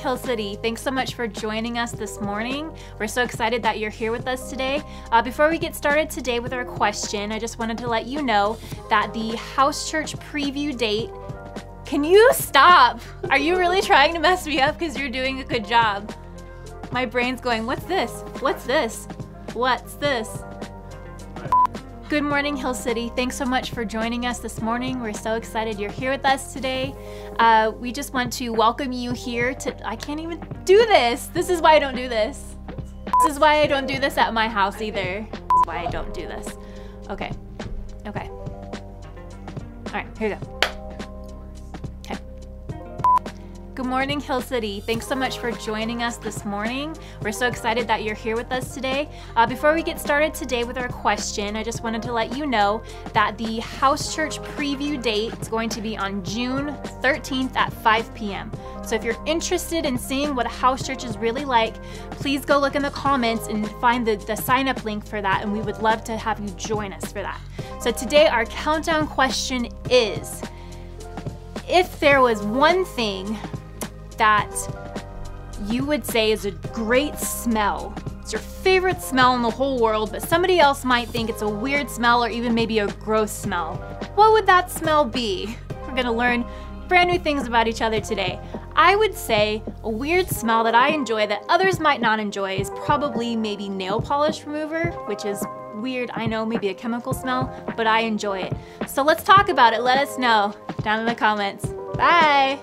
Hill City. Thanks so much for joining us this morning. We're so excited that you're here with us today. Uh, before we get started today with our question, I just wanted to let you know that the House Church preview date. Can you stop? Are you really trying to mess me up because you're doing a good job? My brain's going, What's this? What's this? What's this? Good morning, Hill City. Thanks so much for joining us this morning. We're so excited you're here with us today. Uh, we just want to welcome you here to. I can't even do this. This is why I don't do this. This is why I don't do this at my house either. This is why I don't do this. Okay. Okay. All right, here we go. Good morning, Hill City. Thanks so much for joining us this morning. We're so excited that you're here with us today. Uh, before we get started today with our question, I just wanted to let you know that the House Church preview date is going to be on June 13th at 5 p.m. So if you're interested in seeing what a house church is really like, please go look in the comments and find the, the sign up link for that, and we would love to have you join us for that. So today, our countdown question is if there was one thing that you would say is a great smell. It's your favorite smell in the whole world, but somebody else might think it's a weird smell or even maybe a gross smell. What would that smell be? We're gonna learn brand new things about each other today. I would say a weird smell that I enjoy that others might not enjoy is probably maybe nail polish remover, which is weird, I know, maybe a chemical smell, but I enjoy it. So let's talk about it. Let us know down in the comments. Bye!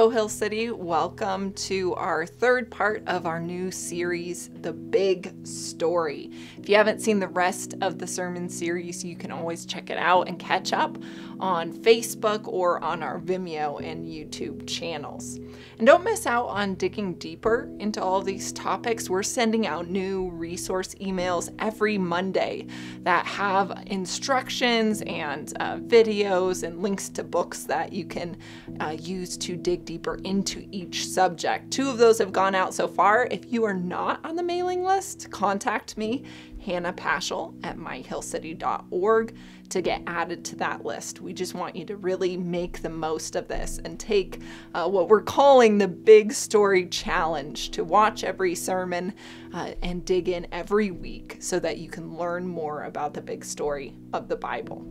Hello, Hill City. Welcome to our third part of our new series, The Big Story. If you haven't seen the rest of the sermon series, you can always check it out and catch up on Facebook or on our Vimeo and YouTube channels. And don't miss out on digging deeper into all these topics. We're sending out new resource emails every Monday that have instructions and uh, videos and links to books that you can uh, use to dig deeper into each subject. Two of those have gone out so far. If you are not on the mailing list, contact me, Hannah Paschal at myhillcity.org to get added to that list. We just want you to really make the most of this and take uh, what we're calling the Big Story Challenge to watch every sermon uh, and dig in every week so that you can learn more about the big story of the Bible.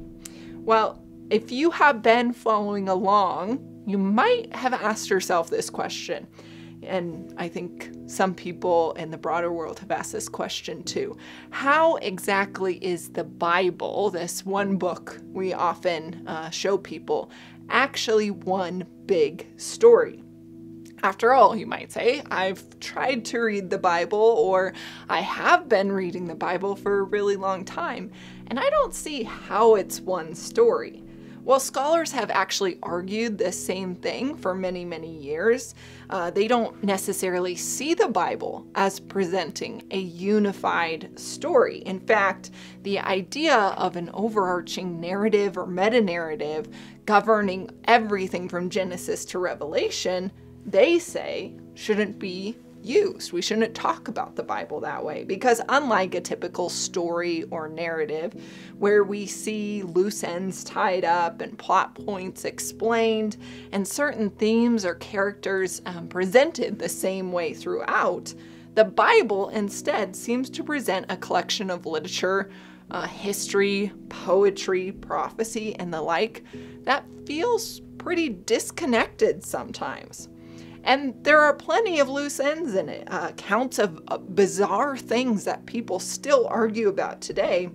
Well, if you have been following along, you might have asked yourself this question. And I think some people in the broader world have asked this question too. How exactly is the Bible, this one book we often uh, show people, actually one big story? After all, you might say, I've tried to read the Bible or I have been reading the Bible for a really long time, and I don't see how it's one story. Well, scholars have actually argued the same thing for many, many years. Uh, they don't necessarily see the Bible as presenting a unified story. In fact, the idea of an overarching narrative or meta narrative governing everything from Genesis to Revelation, they say, shouldn't be used. We shouldn't talk about the Bible that way because, unlike a typical story or narrative where we see loose ends tied up and plot points explained, and certain themes or characters um, presented the same way throughout, the Bible instead seems to present a collection of literature. Uh, history, poetry, prophecy, and the like, that feels pretty disconnected sometimes. And there are plenty of loose ends in it, uh, accounts of uh, bizarre things that people still argue about today,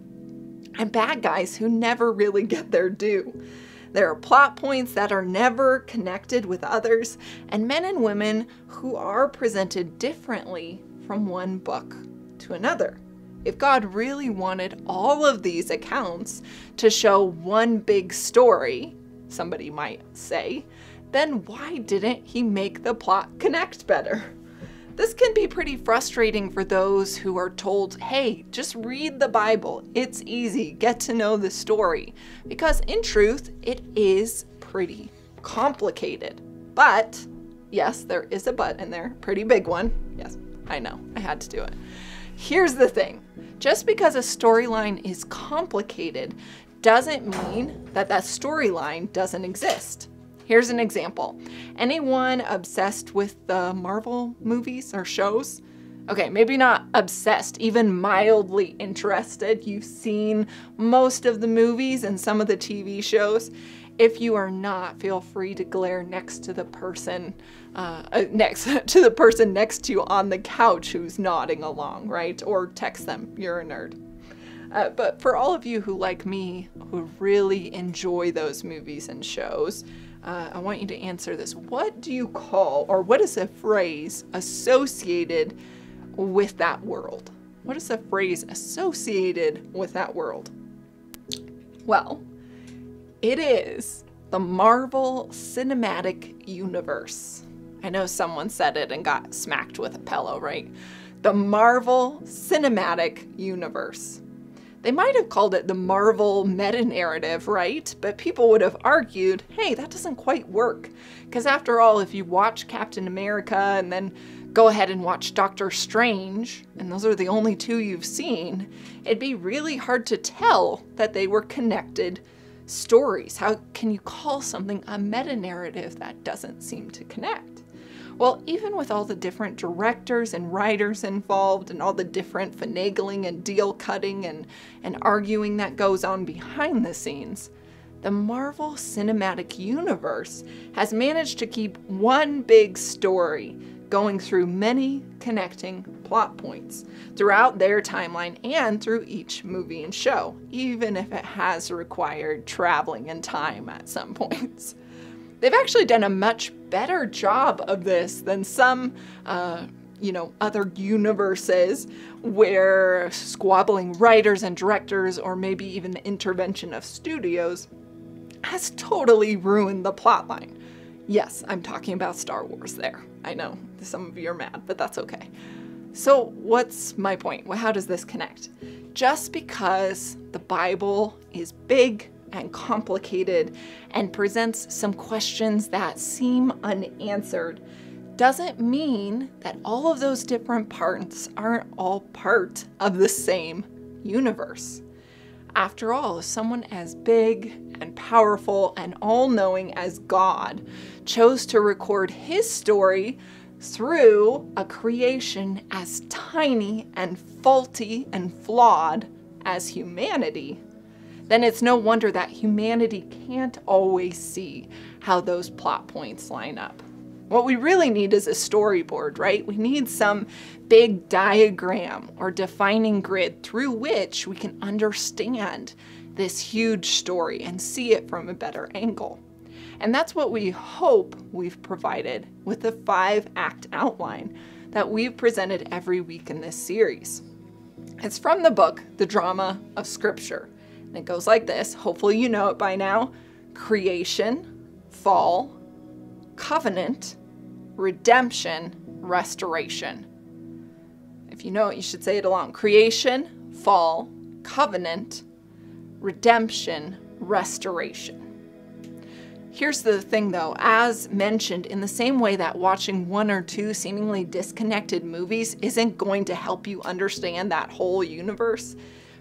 and bad guys who never really get their due. There are plot points that are never connected with others, and men and women who are presented differently from one book to another. If God really wanted all of these accounts to show one big story, somebody might say, then why didn't he make the plot connect better? This can be pretty frustrating for those who are told, hey, just read the Bible. It's easy. Get to know the story. Because in truth, it is pretty complicated. But, yes, there is a but in there. Pretty big one. Yes, I know. I had to do it. Here's the thing just because a storyline is complicated doesn't mean that that storyline doesn't exist. Here's an example. Anyone obsessed with the Marvel movies or shows? Okay, maybe not obsessed, even mildly interested. You've seen most of the movies and some of the TV shows. If you are not, feel free to glare next to the person, uh, uh, next to the person next to you on the couch who's nodding along, right? Or text them. You're a nerd. Uh, but for all of you who, like me, who really enjoy those movies and shows, uh, I want you to answer this. What do you call, or what is a phrase associated with that world? What is a phrase associated with that world? Well, it is the Marvel Cinematic Universe. I know someone said it and got smacked with a pillow, right? The Marvel Cinematic Universe. They might have called it the Marvel meta narrative, right? But people would have argued, hey, that doesn't quite work. Because after all, if you watch Captain America and then go ahead and watch Doctor Strange, and those are the only two you've seen, it'd be really hard to tell that they were connected stories. How can you call something a meta narrative that doesn't seem to connect? Well, even with all the different directors and writers involved and all the different finagling and deal cutting and, and arguing that goes on behind the scenes, the Marvel Cinematic Universe has managed to keep one big story going through many connecting plot points throughout their timeline and through each movie and show, even if it has required traveling in time at some points. They've actually done a much better job of this than some, uh, you know, other universes where squabbling writers and directors, or maybe even the intervention of studios, has totally ruined the plotline. Yes, I'm talking about Star Wars there. I know some of you are mad, but that's okay. So, what's my point? How does this connect? Just because the Bible is big and complicated and presents some questions that seem unanswered doesn't mean that all of those different parts aren't all part of the same universe. After all, someone as big and powerful and all knowing as God chose to record his story through a creation as tiny and faulty and flawed as humanity, then it's no wonder that humanity can't always see how those plot points line up. What we really need is a storyboard, right? We need some big diagram or defining grid through which we can understand this huge story and see it from a better angle. And that's what we hope we've provided with the five act outline that we've presented every week in this series. It's from the book, The Drama of Scripture. And it goes like this. Hopefully, you know it by now creation, fall, covenant, redemption, restoration. If you know it, you should say it along creation, fall, covenant, redemption, restoration. Here's the thing though, as mentioned, in the same way that watching one or two seemingly disconnected movies isn't going to help you understand that whole universe,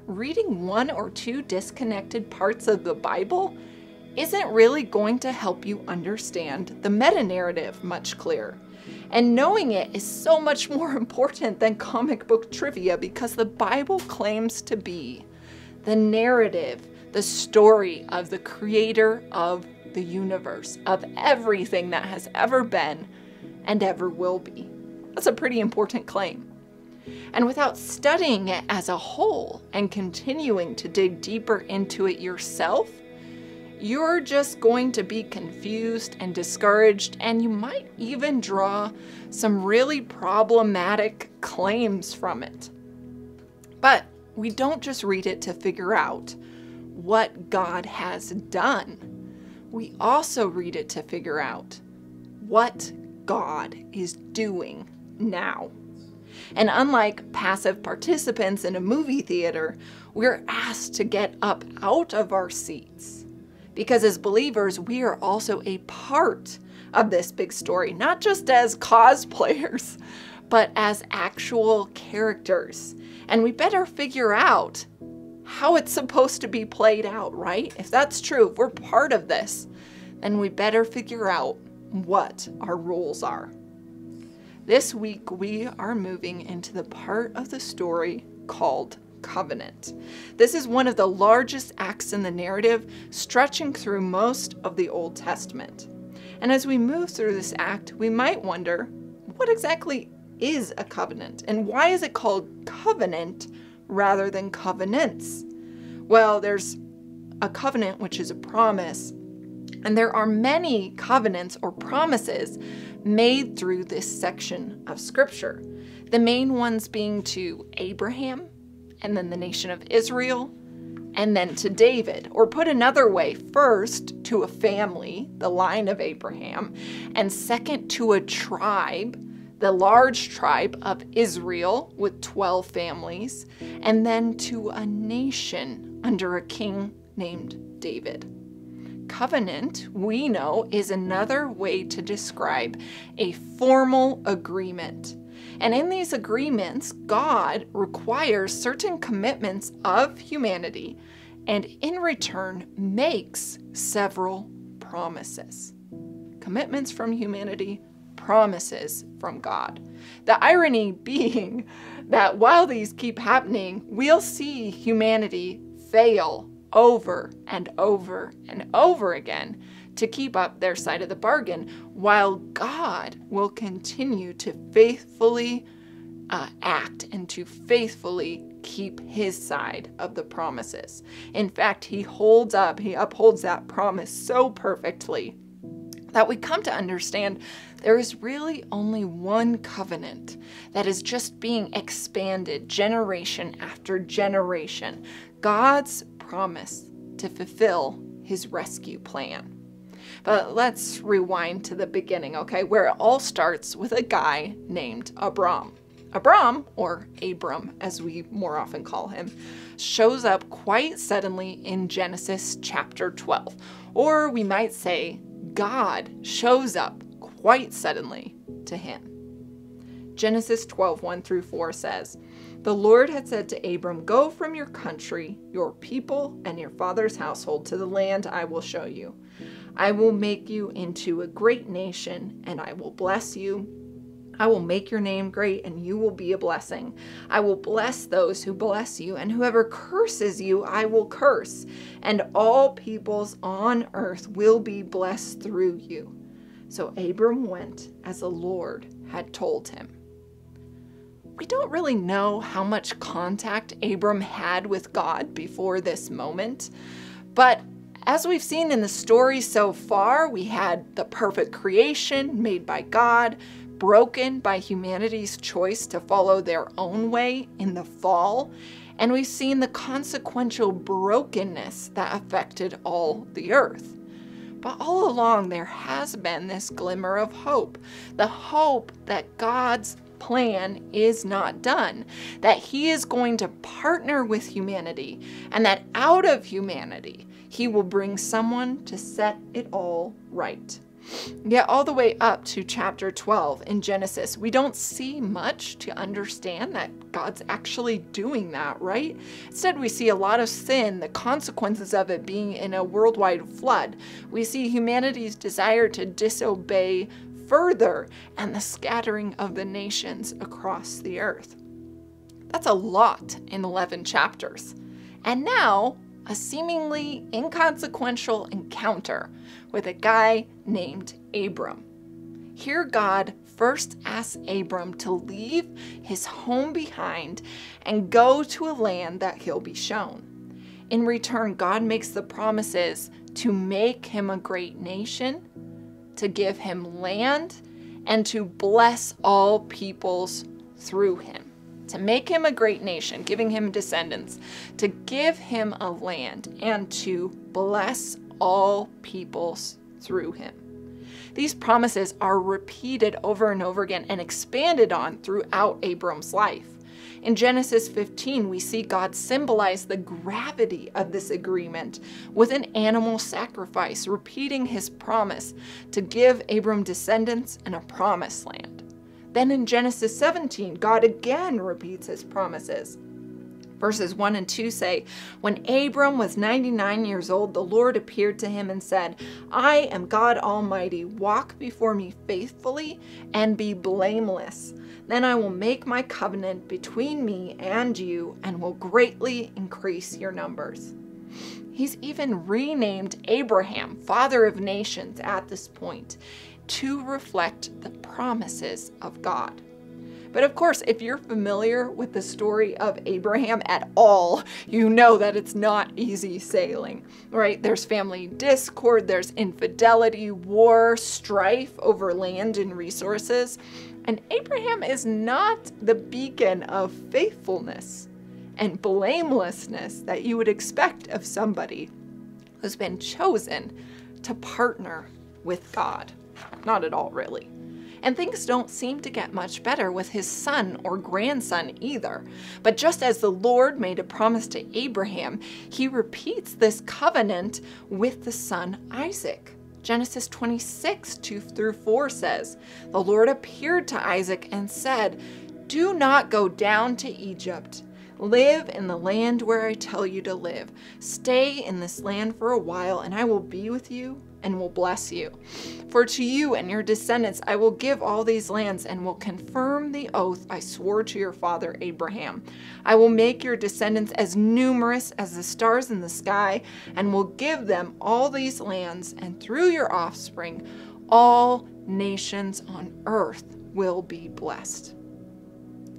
reading one or two disconnected parts of the Bible isn't really going to help you understand the meta narrative much clearer. And knowing it is so much more important than comic book trivia because the Bible claims to be the narrative, the story of the creator of the universe, of everything that has ever been and ever will be. That's a pretty important claim. And without studying it as a whole and continuing to dig deeper into it yourself, you're just going to be confused and discouraged, and you might even draw some really problematic claims from it. But we don't just read it to figure out what God has done we also read it to figure out what God is doing now. And unlike passive participants in a movie theater, we're asked to get up out of our seats. Because as believers, we are also a part of this big story, not just as cosplayers, but as actual characters. And we better figure out how it's supposed to be played out, right? If that's true, if we're part of this, then we better figure out what our rules are. This week, we are moving into the part of the story called covenant. This is one of the largest acts in the narrative, stretching through most of the Old Testament. And as we move through this act, we might wonder what exactly is a covenant and why is it called covenant rather than covenants? Well, there's a covenant, which is a promise, and there are many covenants or promises made through this section of Scripture. The main ones being to Abraham, and then the nation of Israel, and then to David. Or put another way, first to a family, the line of Abraham, and second to a tribe, the large tribe of Israel with 12 families, and then to a nation under a king named David. Covenant, we know, is another way to describe a formal agreement. And in these agreements, God requires certain commitments of humanity and in return makes several promises. Commitments from humanity, promises from God. The irony being that while these keep happening, we'll see humanity fail over and over and over again to keep up their side of the bargain, while God will continue to faithfully uh, act and to faithfully keep his side of the promises. In fact, he holds up, he upholds that promise so perfectly that we come to understand there is really only one covenant that is just being expanded generation after generation God's promise to fulfill his rescue plan. But let's rewind to the beginning, okay, where it all starts with a guy named Abram. Abram, or Abraham as we more often call him, shows up quite suddenly in Genesis chapter 12. Or we might say, God shows up quite suddenly to him. Genesis 12, 1 through 4 says, The Lord had said to Abram, Go from your country, your people, and your father's household to the land I will show you. I will make you into a great nation, and I will bless you. I will make your name great, and you will be a blessing. I will bless those who bless you, and whoever curses you, I will curse. And all peoples on earth will be blessed through you. So Abram went as the Lord had told him. We don't really know how much contact Abram had with God before this moment, but as we've seen in the story so far, we had the perfect creation made by God, broken by humanity's choice to follow their own way in the fall, and we've seen the consequential brokenness that affected all the earth. But all along, there has been this glimmer of hope the hope that God's plan is not done, that He is going to partner with humanity, and that out of humanity, he will bring someone to set it all right. Yet, all the way up to chapter 12 in Genesis, we don't see much to understand that God's actually doing that, right? Instead, we see a lot of sin, the consequences of it being in a worldwide flood. We see humanity's desire to disobey further and the scattering of the nations across the earth. That's a lot in 11 chapters. And now a seemingly inconsequential encounter with a guy named Abram. Here, God first asks Abram to leave his home behind and go to a land that he'll be shown. In return, God makes the promises to make him a great nation, to give him land, and to bless all peoples through him to make him a great nation, giving him descendants, to give him a land, and to bless all peoples through him. These promises are repeated over and over again and expanded on throughout Abram's life. In Genesis 15, we see God symbolize the gravity of this agreement with an animal sacrifice, repeating his promise to give Abram descendants and a promised land. Then in Genesis 17, God again repeats his promises. Verses 1 and 2 say, When Abram was 99 years old, the Lord appeared to him and said, I am God Almighty. Walk before me faithfully and be blameless. Then I will make my covenant between me and you and will greatly increase your numbers. He's even renamed Abraham, father of nations, at this point to reflect the promises of God. But of course, if you're familiar with the story of Abraham at all, you know that it's not easy sailing, right? There's family discord, there's infidelity, war, strife over land and resources. And Abraham is not the beacon of faithfulness and blamelessness that you would expect of somebody who's been chosen to partner with God. Not at all, really. And things don't seem to get much better with his son or grandson either. But just as the Lord made a promise to Abraham, he repeats this covenant with the son Isaac. Genesis 26, 2 through 4 says, The Lord appeared to Isaac and said, Do not go down to Egypt. Live in the land where I tell you to live. Stay in this land for a while, and I will be with you and will bless you. For to you and your descendants I will give all these lands and will confirm the oath I swore to your father Abraham. I will make your descendants as numerous as the stars in the sky and will give them all these lands, and through your offspring, all nations on earth will be blessed.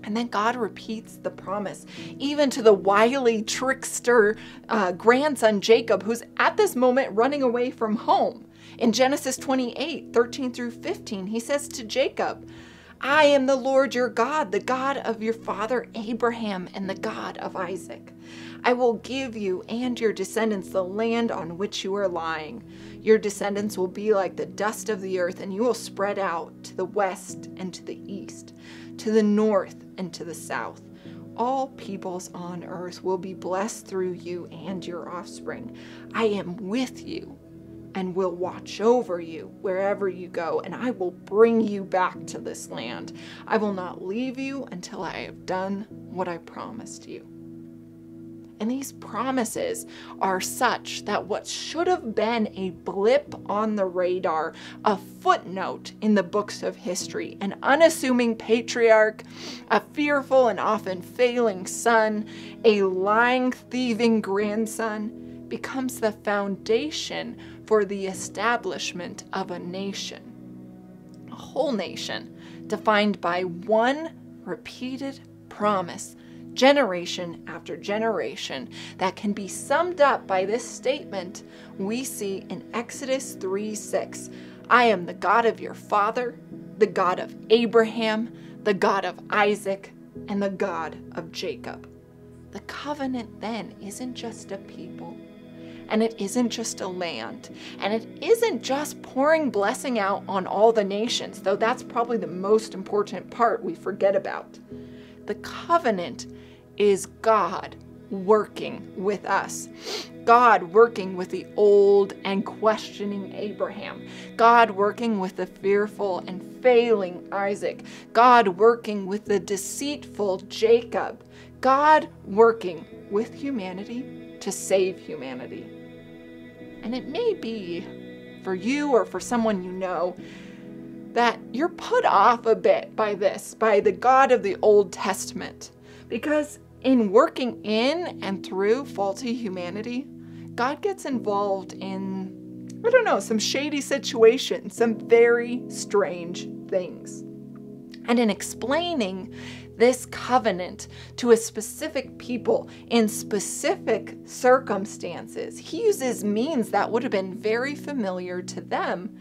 And then God repeats the promise, even to the wily trickster uh, grandson Jacob, who's at this moment running away from home. In Genesis 28 13 through 15, he says to Jacob, I am the Lord your God, the God of your father Abraham, and the God of Isaac. I will give you and your descendants the land on which you are lying. Your descendants will be like the dust of the earth, and you will spread out to the west and to the east, to the north and to the south. All peoples on earth will be blessed through you and your offspring. I am with you and will watch over you wherever you go, and I will bring you back to this land. I will not leave you until I have done what I promised you. And these promises are such that what should have been a blip on the radar, a footnote in the books of history, an unassuming patriarch, a fearful and often failing son, a lying, thieving grandson, becomes the foundation for the establishment of a nation. A whole nation defined by one repeated promise generation after generation that can be summed up by this statement we see in Exodus 3 6. I am the God of your father, the God of Abraham, the God of Isaac, and the God of Jacob. The covenant then isn't just a people, and it isn't just a land, and it isn't just pouring blessing out on all the nations, though that's probably the most important part we forget about. The covenant is God working with us. God working with the old and questioning Abraham. God working with the fearful and failing Isaac. God working with the deceitful Jacob. God working with humanity to save humanity. And it may be for you or for someone you know that you're put off a bit by this, by the God of the Old Testament. Because in working in and through faulty humanity, God gets involved in, I don't know, some shady situations, some very strange things. And in explaining this covenant to a specific people in specific circumstances, he uses means that would have been very familiar to them,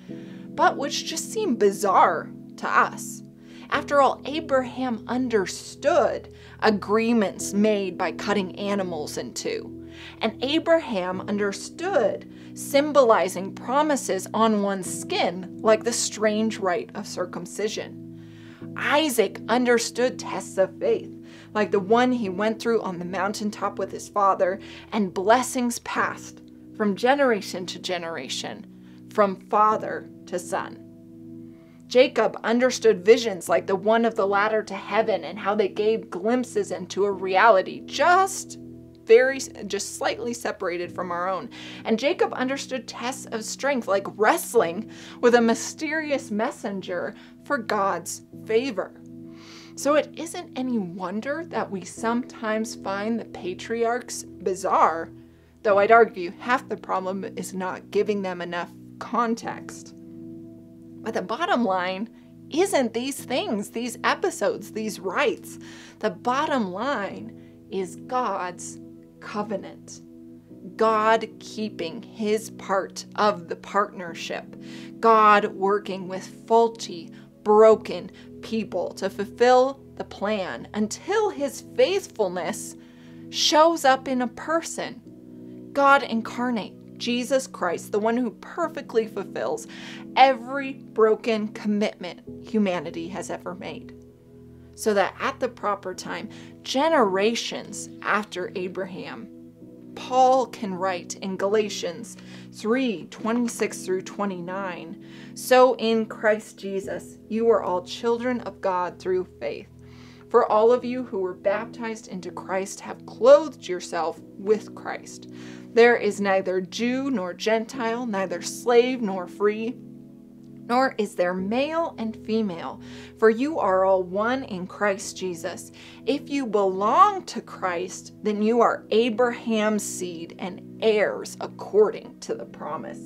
but which just seem bizarre to us. After all, Abraham understood agreements made by cutting animals in two. And Abraham understood symbolizing promises on one's skin, like the strange rite of circumcision. Isaac understood tests of faith, like the one he went through on the mountaintop with his father, and blessings passed from generation to generation, from father to son. Jacob understood visions like the one of the ladder to heaven and how they gave glimpses into a reality just very just slightly separated from our own. And Jacob understood tests of strength like wrestling with a mysterious messenger for God's favor. So it isn't any wonder that we sometimes find the patriarchs bizarre, though I'd argue half the problem is not giving them enough context. But the bottom line isn't these things, these episodes, these rites. The bottom line is God's covenant. God keeping his part of the partnership. God working with faulty, broken people to fulfill the plan until his faithfulness shows up in a person. God incarnate Jesus Christ, the one who perfectly fulfills every broken commitment humanity has ever made. So that at the proper time, generations after Abraham, Paul can write in Galatians 3 26 through 29 So in Christ Jesus, you are all children of God through faith. For all of you who were baptized into Christ have clothed yourself with Christ. There is neither Jew nor Gentile, neither slave nor free, nor is there male and female, for you are all one in Christ Jesus. If you belong to Christ, then you are Abraham's seed and heirs according to the promise.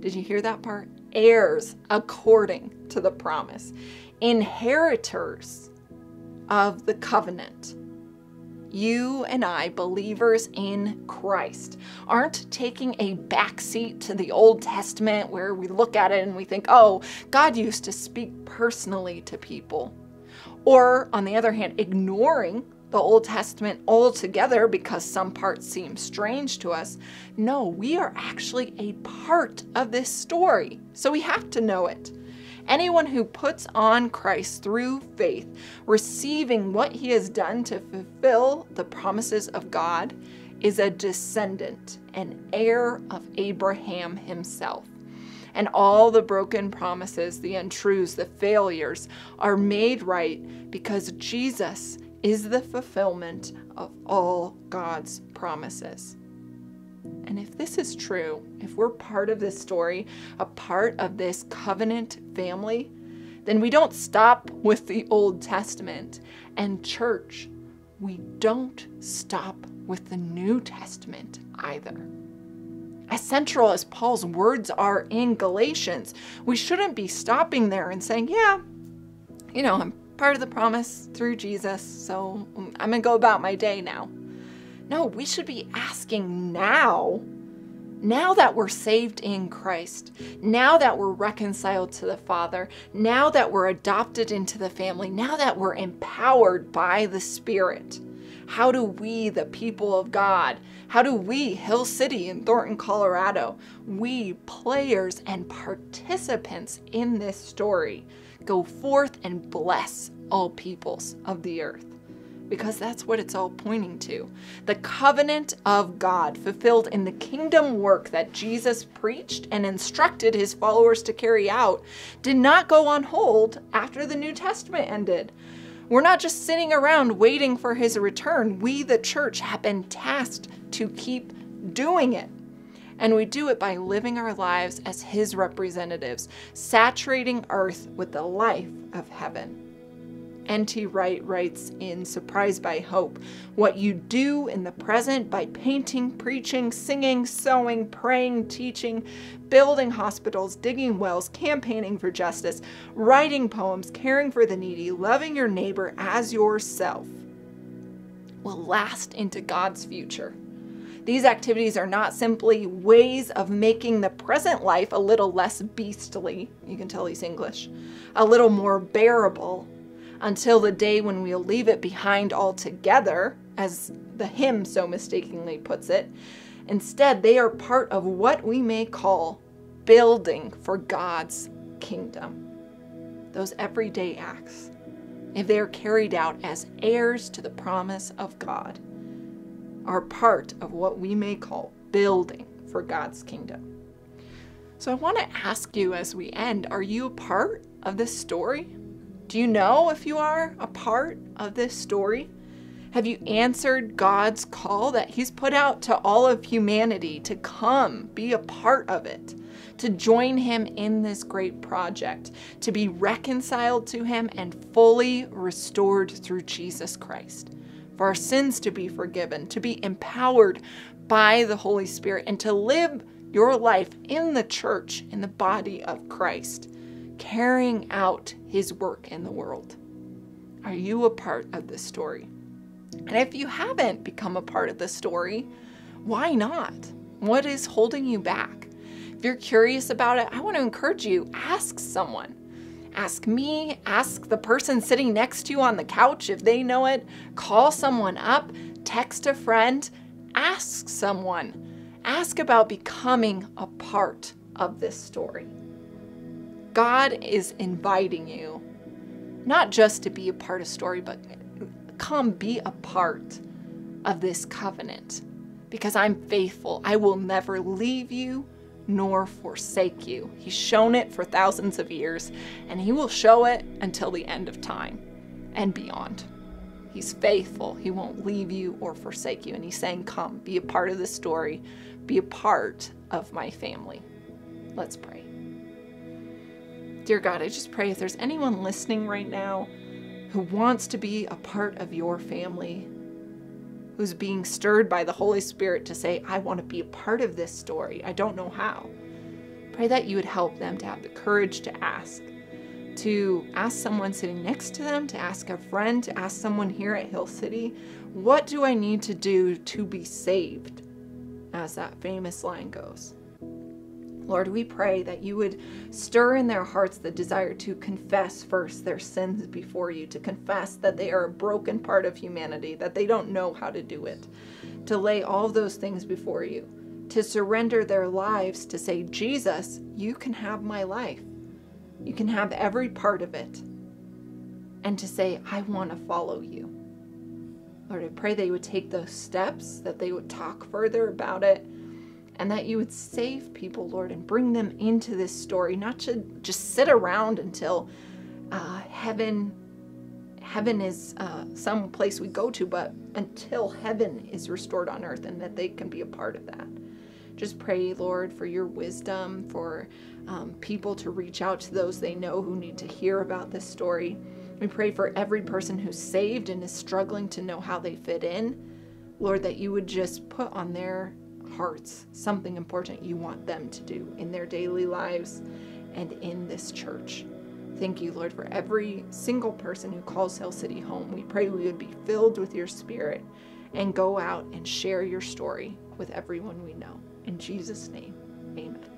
Did you hear that part? Heirs according to the promise, inheritors of the covenant you and I, believers in Christ, aren't taking a backseat to the Old Testament where we look at it and we think, oh, God used to speak personally to people. Or, on the other hand, ignoring the Old Testament altogether because some parts seem strange to us. No, we are actually a part of this story, so we have to know it. Anyone who puts on Christ through faith, receiving what he has done to fulfill the promises of God, is a descendant, an heir of Abraham himself. And all the broken promises, the untruths, the failures are made right because Jesus is the fulfillment of all God's promises. And if this is true, if we're part of this story, a part of this covenant family, then we don't stop with the Old Testament. And, church, we don't stop with the New Testament either. As central as Paul's words are in Galatians, we shouldn't be stopping there and saying, yeah, you know, I'm part of the promise through Jesus, so mm, I'm going to go about my day now. No, we should be asking now, now that we're saved in Christ, now that we're reconciled to the Father, now that we're adopted into the family, now that we're empowered by the Spirit. How do we, the people of God, how do we, Hill City in Thornton, Colorado, we players and participants in this story, Go forth and bless all peoples of the earth. Because that's what it's all pointing to. The covenant of God fulfilled in the kingdom work that Jesus preached and instructed his followers to carry out did not go on hold after the New Testament ended. We're not just sitting around waiting for his return. We, the church, have been tasked to keep doing it. And we do it by living our lives as His representatives, saturating earth with the life of heaven. N.T. Wright writes in Surprised by Hope What you do in the present by painting, preaching, singing, sewing, praying, teaching, building hospitals, digging wells, campaigning for justice, writing poems, caring for the needy, loving your neighbor as yourself will last into God's future. These activities are not simply ways of making the present life a little less beastly, you can tell he's English, a little more bearable, until the day when we'll leave it behind altogether, as the hymn so mistakenly puts it. Instead, they are part of what we may call building for God's kingdom. Those everyday acts, if they are carried out as heirs to the promise of God are part of what we may call building for God's kingdom. So I want to ask you as we end are you a part of this story? Do you know if you are a part of this story? Have you answered God's call that He's put out to all of humanity to come be a part of it, to join Him in this great project, to be reconciled to Him and fully restored through Jesus Christ? for our sins to be forgiven, to be empowered by the Holy Spirit, and to live your life in the church, in the body of Christ, carrying out his work in the world. Are you a part of this story? And if you haven't become a part of the story, why not? What is holding you back? If you're curious about it, I want to encourage you ask someone. Ask me, ask the person sitting next to you on the couch if they know it. Call someone up, text a friend, ask someone. Ask about becoming a part of this story. God is inviting you not just to be a part of story, but come be a part of this covenant because I'm faithful. I will never leave you nor forsake you. He's shown it for thousands of years, and He will show it until the end of time and beyond. He's faithful. He won't leave you or forsake you. And He's saying, Come, be a part of this story, be a part of my family. Let's pray. Dear God, I just pray if there's anyone listening right now who wants to be a part of your family, who's being stirred by the Holy Spirit to say, I want to be a part of this story. I don't know how. Pray that you would help them to have the courage to ask. to ask someone sitting next to them, to ask a friend, to ask someone here at Hill City, what do I need to do to be saved? As that famous line goes. Lord, we pray that you would stir in their hearts the desire to confess first their sins before you, to confess that they are a broken part of humanity, that they don't know how to do it, to lay all those things before you, to surrender their lives, to say, Jesus, you can have my life. You can have every part of it. And to say, I want to follow you. Lord, I pray they would take those steps, that they would talk further about it and that you would save people, Lord, and bring them into this story, not to just sit around until uh, heaven. Heaven is uh, some place we go to, but until heaven is restored on earth, and that they can be a part of that. Just pray, Lord, for your wisdom, for um, people to reach out to those they know who need to hear about this story. We pray for every person who's saved and is struggling to know how they fit in. Lord, that you would just put on their hearts something important you want them to do in their daily lives and in this church. Thank you, Lord, for every single person who calls Hill City home. We pray we would be filled with your spirit and go out and share your story with everyone we know. In Jesus' name, amen.